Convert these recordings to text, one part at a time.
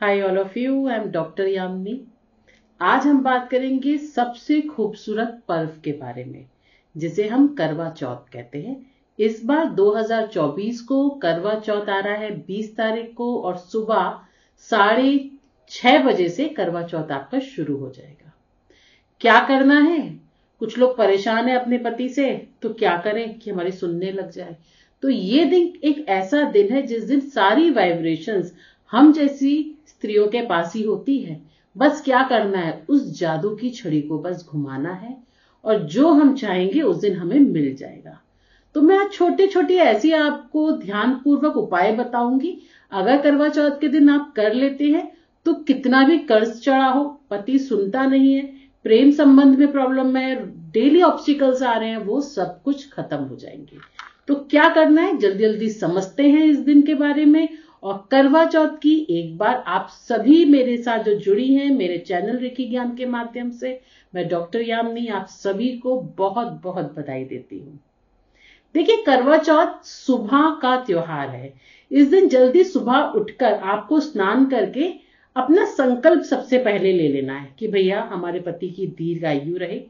Hi all of you I am doctor Yamini आज हम बात करेंगे सबसे खूबसूरत पर्व के बारे में, जिसे हम करवा चौथ कहते हैं। इस बार 2024 को करवा चौथ आ रहा है 20 तारीख को, और सुबह साढ़े छह बजे से करवा चौथ आपका शुरू हो जाएगा। क्या करना है? कुछ लोग परेशान है अपने पति से तो क्या करें कि हमारी सुनने लग जाए। तो ये दिन एक ऐसा दिन है, जिस दिन सारी वाइब्रेशंस हम जैसी स्त्रियों के पास ही होती है। बस क्या करना है? उस जादू की छड़ी को बस घुमाना है और जो हम चाहेंगे उस दिन हमें मिल जाएगा। तो मैं आज छोटे छोटे ऐसी आपको ध्यान पूर्वक उपाय बताऊँगी। अगर करवा चौथ के दिन आप कर लेते हैं तो कितना भी कर्ज चढ़ा हो, पति सुनता नहीं है, प्रेम संबंध में प्रॉब्लम है, डेली ऑब्स्टिकल्स आ रहे हैं, वो सब कुछ खत्म हो जाएँगे। तो क्या करना है? जल्दी जल्दी समझते हैं इस दिन के बारे में और करवा चौथ की एक बार आप सभी मेरे साथ जो जुड़ी हैं, मेरे चैनल रिकी ज्ञान के माध्यम से, मैं डॉक्टर यामनी आप सभी को बहुत बहुत बधाई देती हूँ। देखिए, करवा चौथ सुबह का त्योहार है। इस दिन जल्दी सुबह उठकर आपको स्नान करके अपना संकल्प सबसे पहले ले लेना है कि भैया, हमारे पति की दीर्घ आयु रहे,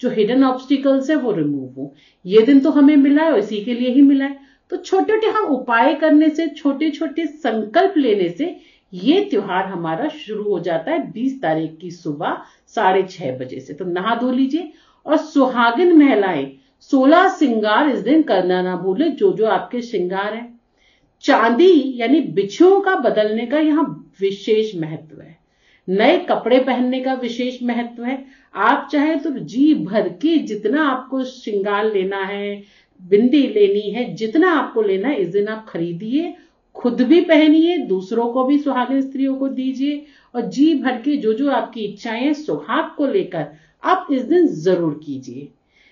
जो हिडन ऑब्स्टिकल्स है वो रिमूव हो। ये दिन तो हमें मिला है और इसी के लिए ही मिला है। तो छोटे छोटे हम उपाय करने से छोटे छोटे संकल्प लेने से ये त्योहार हमारा शुरू हो जाता है 20 तारीख की सुबह साढ़े छह बजे से। तो नहा धो लीजिए और सुहागिन महिलाएँ, सोलह श्रृंगार इस दिन करना ना भूले जो जो आपके श्रृंगार है। चांदी यानी बिछुओं का बदलने का यहाँ विशेष महत्व है। नए कपड़े पहनने का विशेष महत्व है। आप चाहे तो जी भर के जितना आपको श्रृंगार लेना है बिंदी लेनी है, जितना आपको लेना है, इस दिन आप खरीदिए, खुद भी पहनिए, दूसरों को भी, सुहागिन स्त्रियों को दीजिए, और जी भर के जो जो आपकी इच्छाएँ, सुहाग को लेकर आप इस दिन ज़रूर कीजिए।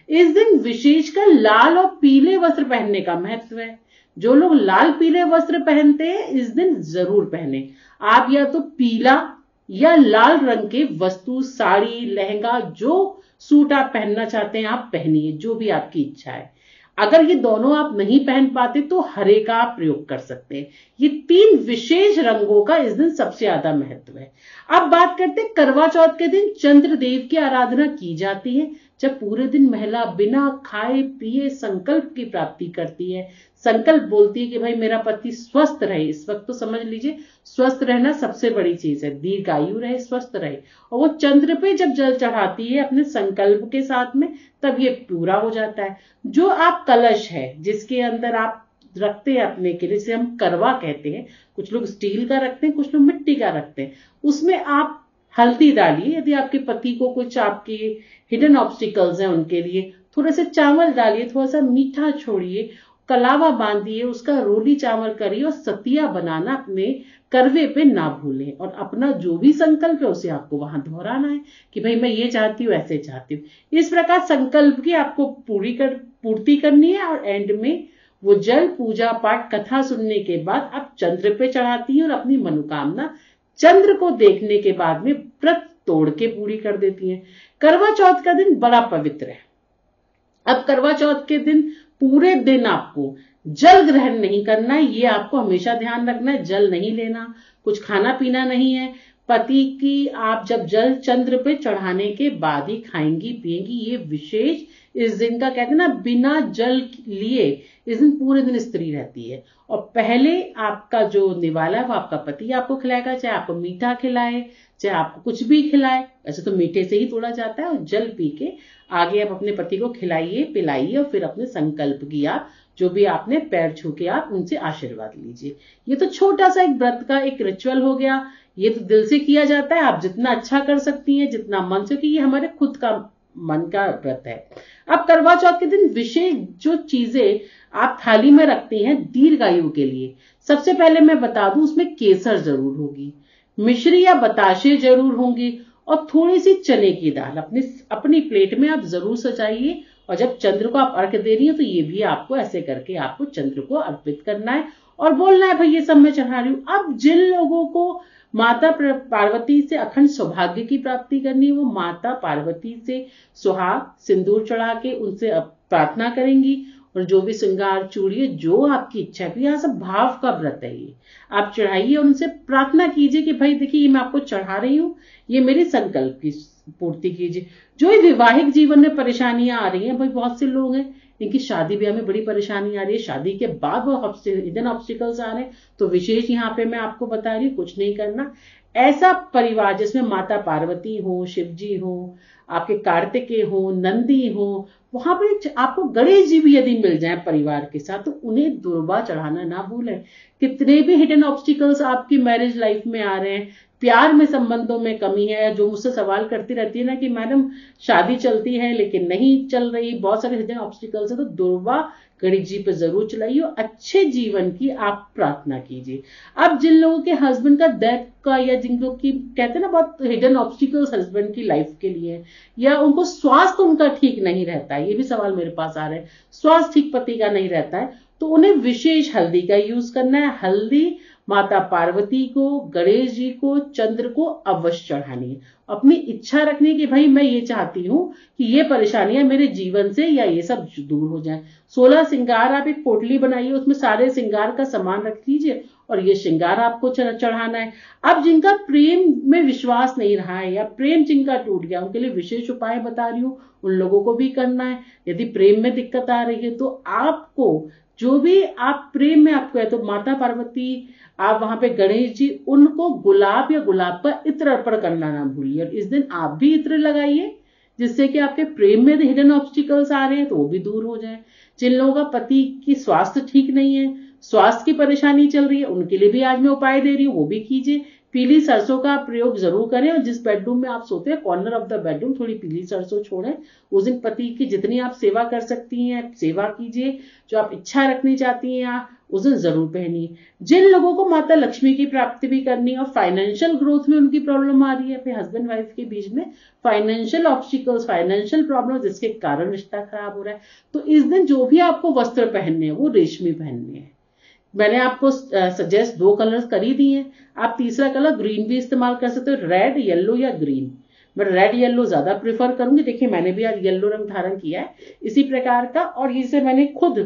इस दिन विशेषकर लाल और पीले वस्त्र पहनने का महत्व है। जो लोग लाल पीले वस्त्र पहनते हैं, इस दिन ज़रूर पहने। आप या तो पीला या लाल रंग के वस्तु, साड़ी, लहंगा, जो सूट आप पहनना चाहते हैं, आप पहनिए, जो भी आपकी इच्छा है। अगर ये दोनों आप नहीं पहन पाते तो हरे का आप प्रयोग कर सकते हैं। ये तीन विशेष रंगों का इस दिन सबसे ज़्यादा महत्व है। अब बात करते हैं करवा चौथ के दिन चंद्रदेव की आराधना की जाती है। जब पूरे दिन महिला बिना खाए पिए संकल्प की प्राप्ति करती है। संकल्प बोलती है कि भाई मेरा पति स्वस्थ रहे। इस वक्त तो समझ लीजिए, स्वस्थ रहना सबसे बड़ी चीज़ है। दीर्घ आयु रहे, स्वस्थ रहे। और वो चंद्र पे जब जल चढ़ाती है अपने संकल्प के साथ में, तब ये पूरा हो जाता है। जो आप कलश है, जिसके अंदर आप रखते हैं अपने के लिए, जिसे हम करवा कहते हैं, कुछ लोग स्टील का रखते हैं, कुछ लोग मिट्टी का रखते हैं, उसमें आप हल्दी डालिए। यदि आपके पति को कुछ आपके हिडन ऑब्स्टिकल्स हैं उनके लिए, थोड़े से चावल डालिए, थोड़ा सा मीठा छोड़िए, कलावा बांधिए, उसका रोली चावल करिए और सतिया बनाना अपने करवे पे ना भूलें और अपना जो भी संकल्प है उसे आपको वहाँ दोहराना है कि भाई मैं ये चाहती हूँ, ऐसे चाहती हूँ। इस प्रकार संकल्प की आपको पूरी कर, पूर्ति करनी है और एंड में वो जल पूजा पाठ कथा सुनने के बाद आप चंद्र पे चढ़ाती हैं और अपनी मनोकामना चंद्र को देखने के बाद में व्रत तोड़ के पूरी कर देती हैं। करवा चौथ का दिन बड़ा पवित्र है। अब करवा चौथ के दिन पूरे दिन आपको जल ग्रहण नहीं करना है ये आपको हमेशा ध्यान रखना है, जल नहीं लेना, कुछ खाना पीना नहीं है पति की आप जब जल चंद्र पे चढ़ाने के बाद ही खाएँगी, पिएँगी, ये विशेष इस दिन का कहते हैं ना, बिना जल लिए इस दिन पूरे दिन स्त्री रहती है। और पहले आपका जो निवाला है, वो आपका पति आपको खिलाएगा, चाहे आपको मीठा खिलाए, चाहे आपको कुछ भी खिलाए वैसे तो मीठे से ही तोड़ा जाता है और जल पी के आगे आप अपने पति को खिलाइए, पिलाइए और फिर अपने संकल्प की आप जो भी आपने पैर छू के आप उनसे आशीर्वाद लीजिए। ये तो छोटा सा एक व्रत का एक रिचुअल हो गया। ये तो दिल से किया जाता है। आप जितना अच्छा कर सकती हैं, जितना मन से कि ये हमारे खुद का मन का व्रत है। अब करवा चौथ के दिन विशेष जो चीज़ें आप थाली में रखते हैं दीर्घायु के लिए, सबसे पहले मैं बता दूँ, उसमें केसर ज़रूर होगी, मिश्री या बताशे ज़रूर होंगी, और थोड़ी सी चने की दाल अपनी अपनी प्लेट में आप ज़रूर सजाइए और जब चंद्र को आप अर्घ दे रही हो तो ये भी आपको ऐसे करके आपको चंद्र को अर्पित करना है और बोलना है, भाई, ये सब मैं चढ़ा रही हूँ। अब जिन लोगों को माता पार्वती से अखंड सौभाग्य की प्राप्ति करनी है, वो माता पार्वती से सुहाग सिंदूर चढ़ा के उनसे प्रार्थना करेंगी और जो भी श्रृंगार चूड़ी जो आपकी इच्छा है यहाँ सब भाव का व्रत है ये। आप चढ़ाइए और उनसे प्रार्थना कीजिए कि, भाई, देखिए, ये मैं आपको चढ़ा रही हूँ, ये मेरे संकल्प की पूर्ति कीजिए। जो वैवाहिक जीवन में परेशानियाँ आ रही हैं, भाई बहुत से लोग हैं, इनकी शादी ब्याह में बड़ी परेशानी आ रही है। शादी के बाद वो इधन ऑब्स्टिकल्स आ रहे हैं। तो विशेष यहाँ पे मैं आपको बता रही हूँ, कुछ नहीं करना। ऐसा परिवार जिसमें माता पार्वती हो शिव जी हो, आपके कार्तिकेय हो, नंदी हो, वहाँ पर आपको गणेश जी भी यदि मिल जाए परिवार के साथ तो उन्हें दुर्बा चढ़ाना ना भूलें। कितने भी हिडन ऑब्स्टिकल्स आपकी मैरिज लाइफ में आ रहे हैं प्यार में संबंधों में कमी है, जो मुझसे सवाल करती रहती है ना कि, मैडम, शादी चलती है, लेकिन नहीं चल रही, बहुत सारे हिडन ऑब्स्टिकल्स है तो दुर्वा गणेश जी पे ज़रूर चलाइए और अच्छे जीवन की आप प्रार्थना कीजिए। अब जिन लोगों के हस्बैंड का डेथ का या जिन लोग की, कहते हैं ना, बहुत हिडन ऑब्स्टिकल्स हस्बैंड की लाइफ के लिए या उनको स्वास्थ्य उनका ठीक नहीं रहता है, ये भी सवाल मेरे पास आ रहे हैं, स्वास्थ्य ठीक पति का नहीं रहता है तो उन्हें विशेष हल्दी का यूज़ करना है। हल्दी माता पार्वती को, गणेश जी को, चंद्र को अवश्य चढ़ानी है। अपनी इच्छा रखनी कि भाई मैं ये चाहती हूँ कि ये परेशानियाँ मेरे जीवन से या ये सब दूर हो जाए। सोलह श्रृंगार आप एक पोटली बनाइए, उसमें सारे श्रृंगार का सामान रख लीजिए और ये श्रृंगार आपको चढ़ाना है। अब जिनका प्रेम में विश्वास नहीं रहा है या प्रेम जिनका टूट गया, उनके लिए विशेष उपाय बता रही हूँ, उन लोगों को भी करना है। यदि प्रेम में दिक्कत आ रही है तो आपको जो भी आप प्रेम में आपको है तो माता पार्वती, आप वहाँ पे गणेश जी, उनको गुलाब या गुलाब का इत्र अर्पण करना ना भूलिए। और इस दिन आप भी इत्र लगाइए, जिससे कि आपके प्रेम में हिडन ऑब्स्टिकल्स आ रहे हैं तो वो भी दूर हो जाए। जिन लोगों का पति की स्वास्थ्य ठीक नहीं है, स्वास्थ्य की परेशानी चल रही है, उनके लिए भी आज मैं उपाय दे रही हूँ, वो भी कीजिए। पीली सरसों का प्रयोग ज़रूर करें और जिस बेडरूम में आप सोते हैं कॉर्नर ऑफ़ द बेडरूम थोड़ी पीली सरसों छोड़ें। उस दिन पति की जितनी आप सेवा कर सकती हैं, सेवा कीजिए, जो आप इच्छा रखनी चाहती हैं उस दिन ज़रूर पहनिए। जिन लोगों को माता लक्ष्मी की प्राप्ति भी करनी है और फाइनेंशियल ग्रोथ में उनकी प्रॉब्लम आ रही है, अपने हस्बैंड वाइफ के बीच में फाइनेंशियल ऑब्स्टिकल्स फाइनेंशियल प्रॉब्लम जिसके कारण रिश्ता खराब हो रहा है तो इस दिन जो भी आपको वस्त्र पहनने हैं, वो रेशमी पहनने हैं। मैंने आपको सजेस्ट दो कलर्स कर ही दिए हैं। आप तीसरा कलर ग्रीन भी इस्तेमाल कर सकते हो रेड येलो या ग्रीन मैं रेड येलो ज़्यादा प्रेफर करूँगी। देखिए, मैंने भी आज येलो रंग धारण किया है। इसी प्रकार का, और इसे मैंने खुद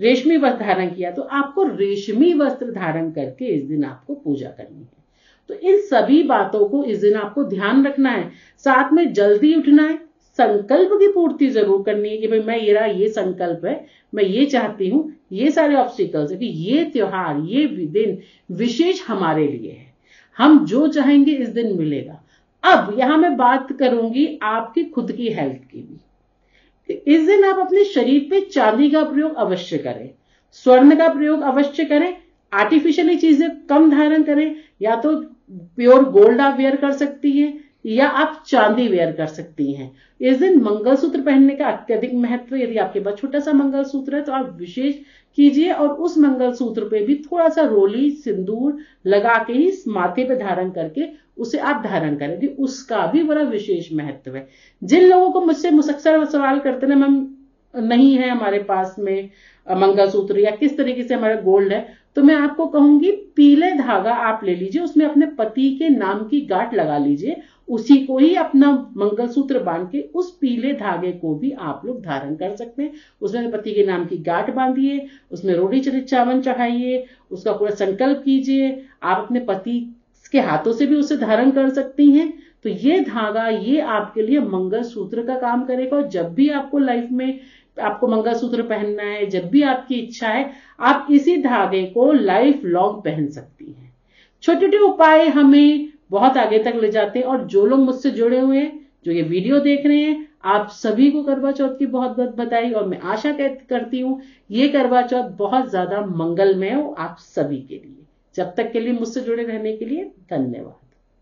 रेशमी वस्त्र धारण किया। तो आपको रेशमी वस्त्र धारण करके इस दिन आपको पूजा करनी है। तो इन सभी बातों को इस दिन आपको ध्यान रखना है। साथ में जल्दी उठना है। संकल्प की पूर्ति ज़रूर करनी है कि भाई मैं ये ये संकल्प है, मैं ये चाहती हूँ, ये सारे ऑब्स्टिकल्स है कि ये त्योहार, ये दिन विशेष हमारे लिए है। हम जो चाहेंगे इस दिन मिलेगा। अब यहाँ मैं बात करूँगी आपकी खुद की हेल्थ की भी। इस दिन आप अपने शरीर पे चांदी का प्रयोग अवश्य करें, स्वर्ण का प्रयोग अवश्य करें आर्टिफिशियली चीज़ें कम धारण करें, या तो प्योर गोल्ड आप वेयर कर सकती हैं या आप चांदी वेयर कर सकती हैं। इस दिन मंगलसूत्र पहनने का अत्यधिक महत्व, यदि आपके पास छोटा सा मंगलसूत्र है तो आप विशेष कीजिए और उस मंगलसूत्र पे भी थोड़ा सा रोली, सिंदूर लगा के ही माथे पे धारण करके उसे आप धारण करें। उसका भी बड़ा विशेष महत्व है। जिन लोगों को मुझसे मुसक्सर सवाल करते ना मैम, नहीं है हमारे पास में मंगलसूत्र या किस तरीके से हमारा गोल्ड है तो मैं आपको कहूँगी, पीले धागा आप ले लीजिए, उसमें अपने पति के नाम की गांठ लगा लीजिए उसी को ही अपना मंगलसूत्र बाँध के उस पीले धागे को भी आप लोग धारण कर सकते हैं। उसमें पति के नाम की गांठ बांधिए, उसमें रोटी चलित चावन चढ़ाइए, उसका पूरा संकल्प कीजिए। आप अपने पति के हाथों से भी उसे धारण कर सकती हैं। तो ये धागा, ये आपके लिए मंगलसूत्र का काम करेगा। और जब भी आपको लाइफ में आपको मंगलसूत्र पहनना है, जब भी आपकी इच्छा है, आप इसी धागे को लाइफ लॉन्ग पहन सकती हैं। छोटे छोटे उपाय हमें बहुत आगे तक ले जाते हैं। और जो लोग मुझसे जुड़े हुए हैं, जो ये वीडियो देख रहे हैं, आप सभी को करवा चौथ की बहुत बहुत बधाई और मैं आशा करती हूँ, ये करवा चौथ बहुत ज़्यादा मंगलमय हो आप सभी के लिए। जब तक के लिए मुझसे जुड़े रहने के लिए धन्यवाद।